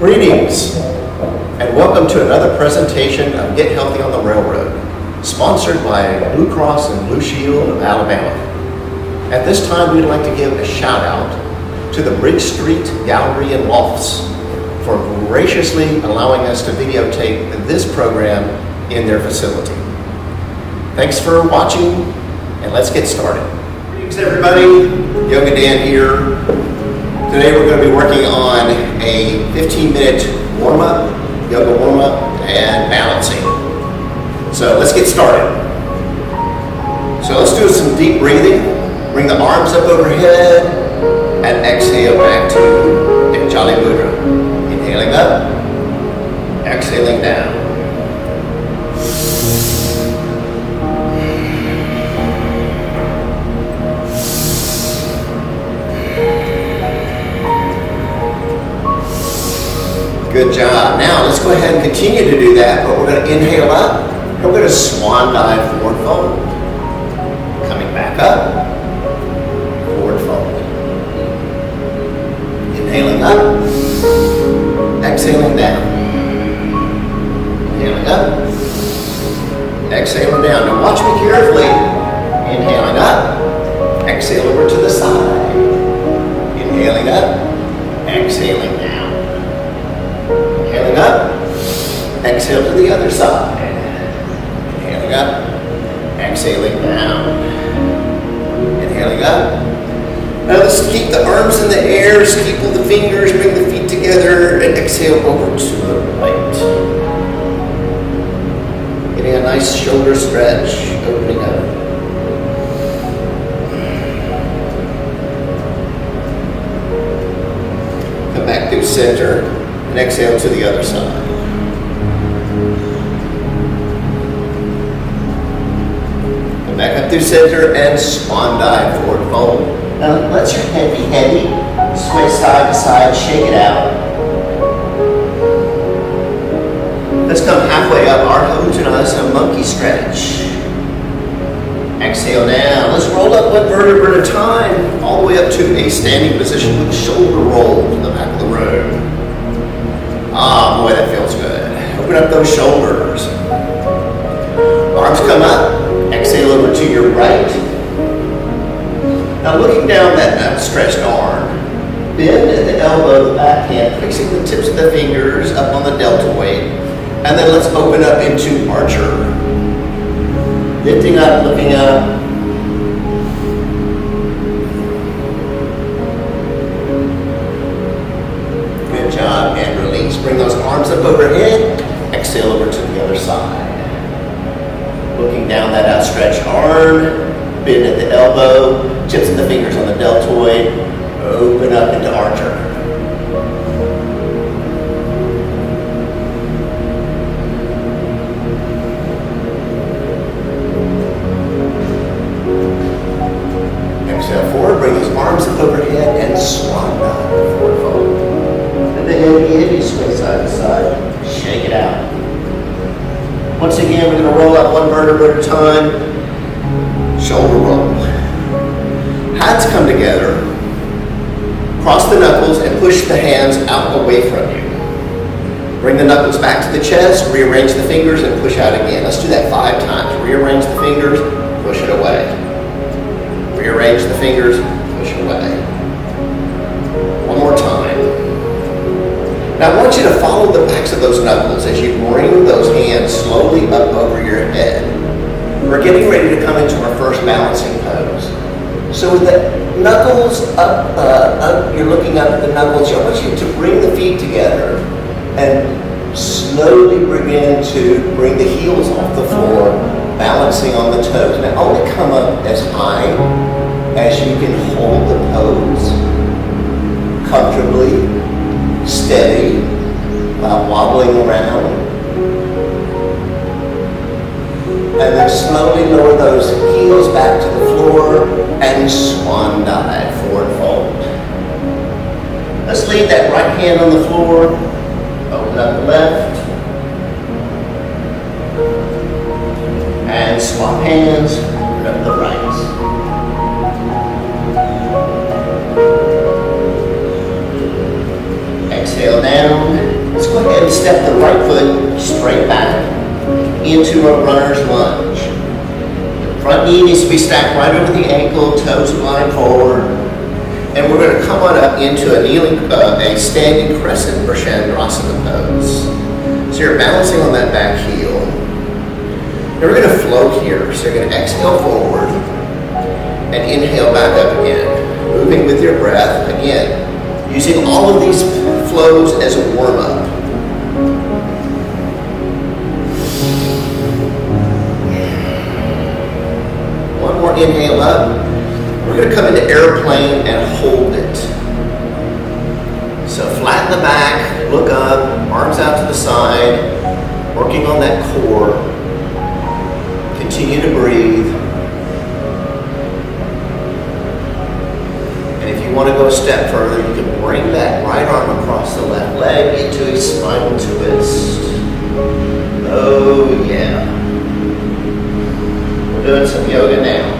Greetings, and welcome to another presentation of Get Healthy on the Railroad, sponsored by Blue Cross and Blue Shield of Alabama. At this time, we'd like to give a shout out to the Bridge Street Gallery and Lofts for graciously allowing us to videotape this program in their facility. Thanks for watching, and let's get started. Greetings, everybody. Yogi Dan here. Today we're going to be working on a 15-minute warm-up, yoga warm-up, and balancing. So let's get started. So let's do some deep breathing. Bring the arms up overhead, and exhale back to Jali Mudra. Good job. Now let's go ahead and continue to do that, but we're going to inhale up. And we're going to swan dive forward fold. Coming back up, forward fold. Inhaling up, exhaling down. Inhaling up, exhaling down. Now watch me carefully. Inhaling up, exhale over to the side. Inhaling up, exhaling Exhale to the other side. Inhaling up. Exhaling down. Inhaling up. Now let's keep the arms in the air, steeple the fingers, bring the feet together, and exhale over to the right. Getting a nice shoulder stretch, opening up. Come back through center and exhale to the other side. Back up through center and dive forward fold. Now let your head be heavy. Sway side to side, shake it out. Let's come halfway up, Ardha Uttanasana, monkey stretch. Exhale now. Let's roll up one vertebra at a time, all the way up to a standing position with the shoulder roll to the back of the room. Ah, boy, that feels good. Open up those shoulders. Arms come up. Exhale over to your right. Now looking down that outstretched arm, bend at the elbow, of the back hand, fixing the tips of the fingers up on the deltoid. And then let's open up into archer. Lifting up, looking up, elbow. Tips of the fingers on the deltoid. Open up into archer. Exhale forward. Bring those arms up overhead and swan dive. Forward fold. And the heavy, heavy sway side to side. Shake it out. Once again, we're going to roll out one vertebra at a time. Push the hands out away from you. Bring the knuckles back to the chest, rearrange the fingers, and push out again. Let's do that five times. Rearrange the fingers, push it away. Rearrange the fingers, push away. One more time. Now I want you to follow the backs of those knuckles as you bring those hands slowly up over your head. We're getting ready to come into our first balancing pose. So with the knuckles up, uh, up, you're looking up at the knuckles, I want you to bring the feet together and slowly begin to bring the heels off the floor, balancing on the toes. Now only come up as high as you can hold the pose comfortably, steady, uh, wobbling around. Slowly lower those heels back to the floor and swan dive, forward fold. Let's leave that right hand on the floor, open up the left, and swap hands, open up the right. Exhale down. Let's go ahead and step the right foot straight back into a runner's lunge. Front knee needs to be stacked right over the ankle, toes lying forward. And we're going to come on up into a kneeling, uh, a standing crescent or Chandrasana pose. So you're balancing on that back heel. And we're going to flow here. So you're going to exhale forward and inhale back up again. Moving with your breath. Again, using all of these flows as a warm-up. 11, we're going to come into airplane and hold it. So flatten the back, look up, arms out to the side, working on that core. Continue to breathe. And if you want to go a step further, you can bring that right arm across the left leg into a spinal twist. Oh yeah. We're doing some yoga now.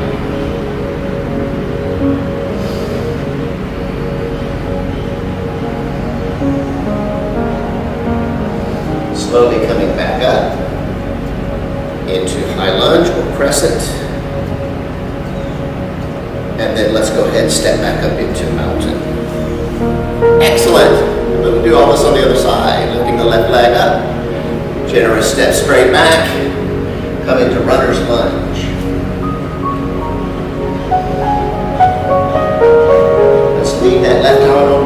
And then let's go ahead and step back up into mountain. Excellent. We'll do all this on the other side. Lifting the left leg up. Generous step straight back. Coming to runner's lunge. Let's leave that left arm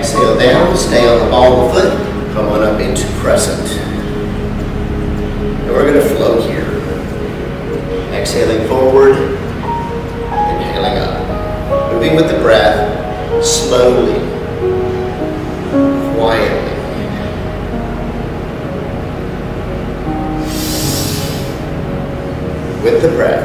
Exhale down, stay on the ball of the foot, come on up into crescent. And we're going to flow here. Exhaling forward, inhaling up. Moving with the breath, slowly, quietly. With the breath.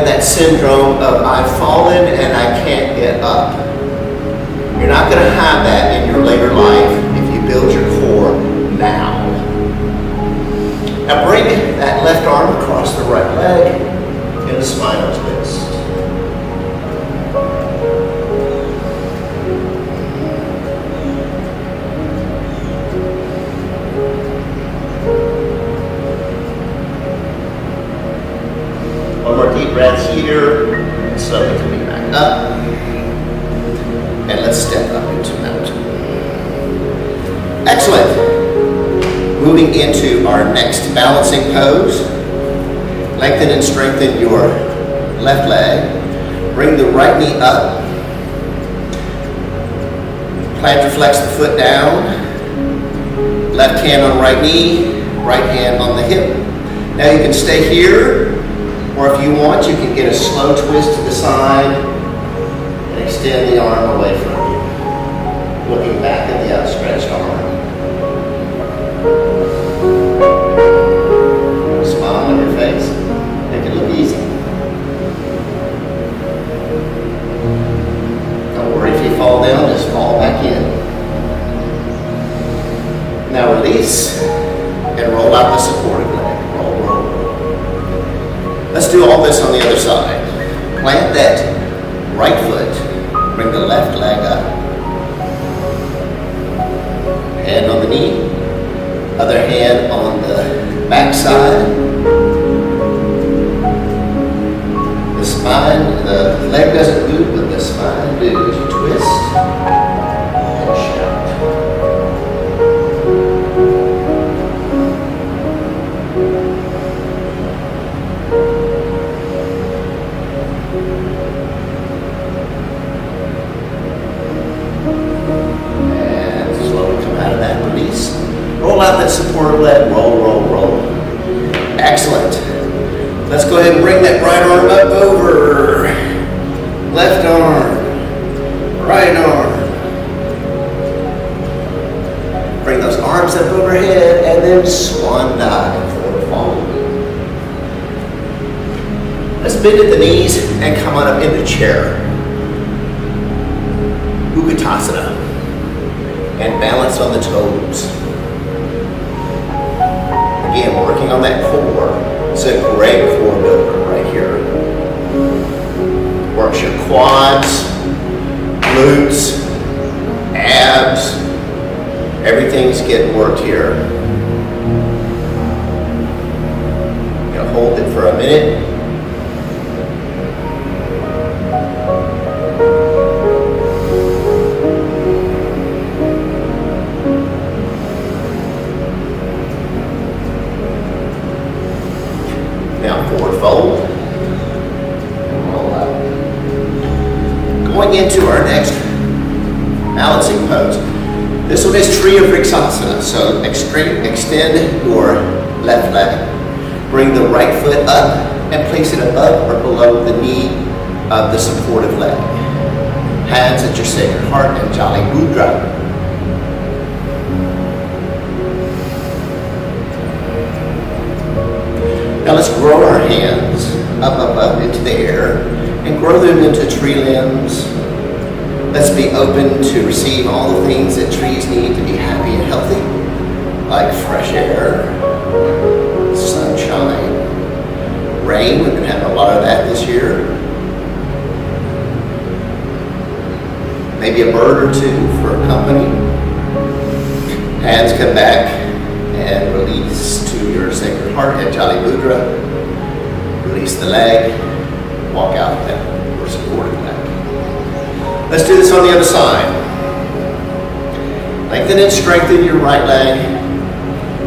That syndrome of I've fallen and I can't get up. You're not going to have that in your later life if you build your core now. Now bring that left arm across the right leg in a spinal One more deep breath here, and slowly coming back up. And let's step up into mountain. Excellent. Moving into our next balancing pose. Lengthen and strengthen your left leg. Bring the right knee up. Plant to flex the foot down. Left hand on right knee, right hand on the hip. Now you can stay here, or if you want, you can get a slow twist to the side and extend the arm away from you. Looking back at the outstretched arm. Smile on your face. Make it look easy. Don't worry if you fall down, just fall back in. Now release and roll out the supported do all this on the other side. Plant that right foot. Bring the left leg up. Hand on the knee. Other hand on the back side. The spine, the leg doesn't move, but the spine moves. Roll out that support leg, roll, roll, roll. Excellent. Let's go ahead and bring that right arm up over. Left arm, right arm. Bring those arms up overhead and then swan dive forward fold. Let's bend at the knees and come on up into chair. Utkatasana. And balance on the toes. Again, working on that core. It's a great core builder right here. Works your quads, glutes, abs. Everything's getting worked here. Gonna hold it for a minute. Into our next balancing pose. This one is Triya So extend, extend your left leg. Bring the right foot up and place it above or below the knee of the supportive leg. Hands at your sacred heart Anjali Mudra. Now let's grow our hands up, up, up into the air and grow them into tree limbs. Let's be open to receive all the things that trees need to be happy and healthy, like fresh air, sunshine, rain. We've been having a lot of that this year. Maybe a bird or two for a company. Hands come back and release to your sacred heart at Jali Mudra. Release the leg, walk out of that or supported leg. Let's do this on the other side. Lengthen and strengthen your right leg.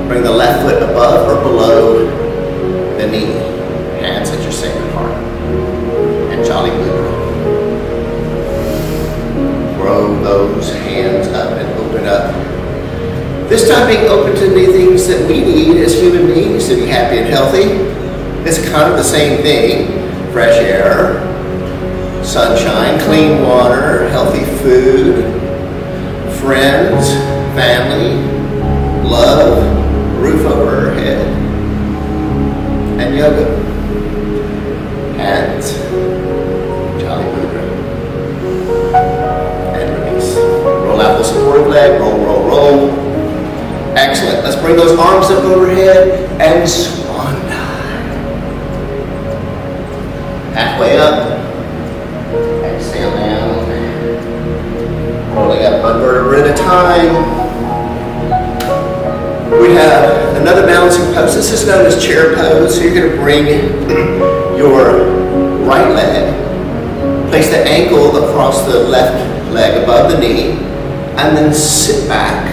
Bring the left foot above or below the knee. Hands at your sacred heart. Anjali Mudra. Grow those hands up and open up this time being open to the things that we need as human beings to be happy and healthy. It's kind of the same thing. Fresh air, sunshine, clean water, healthy food, friends, family, love, roof over her head, and yoga. Jali Mudra. And release. Roll out the supportive leg, roll, roll, roll. Excellent. Let's bring those arms up overhead and Halfway up. Exhale down. Rolling up one vertebra at a time. We have another balancing pose. This is known as chair pose. So you're going to bring your right leg, place the ankle across the left leg above the knee, and then sit back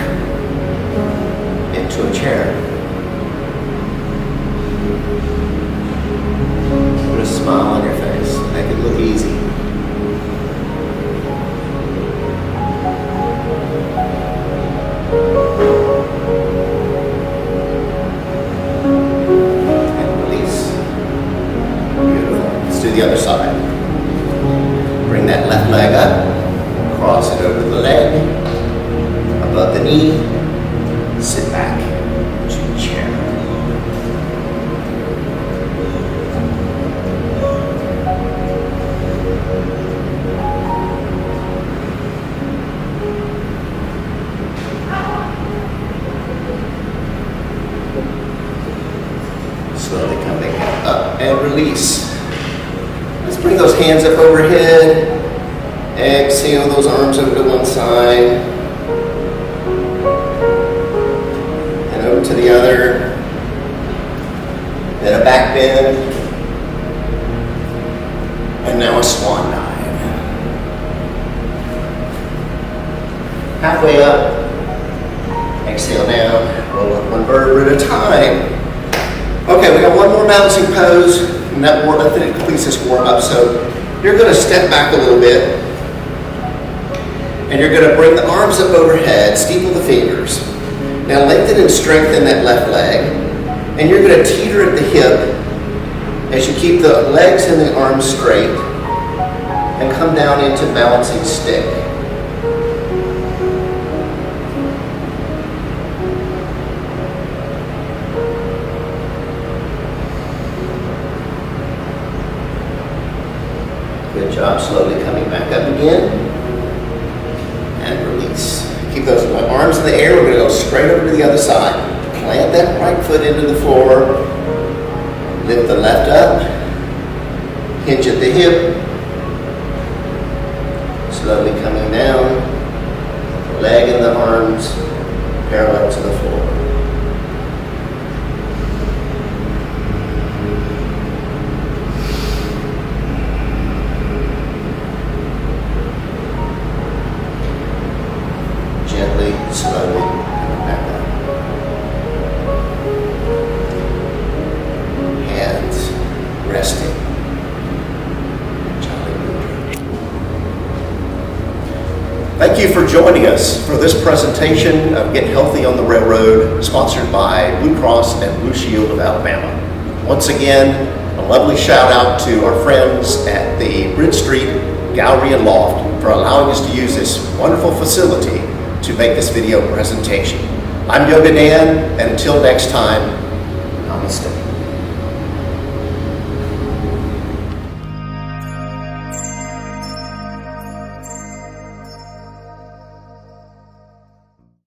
Halfway up, exhale down, roll up one vertebra at a time. Okay, we got one more balancing pose, and that I think it completes this warm up. So you're going to step back a little bit, and you're going to bring the arms up overhead, steeple the fingers. Now lengthen and strengthen that left leg. And you're going to teeter at the hip as you keep the legs and the arms straight and come down into balancing stick. Arms parallel to the floor. Presentation of Get Healthy on the Railroad, sponsored by Blue Cross and Blue Shield of Alabama. Once again, a lovely shout out to our friends at the Bridge Street Gallery and Loft for allowing us to use this wonderful facility to make this video presentation. I'm Yogi Dan, and until next time, namaste.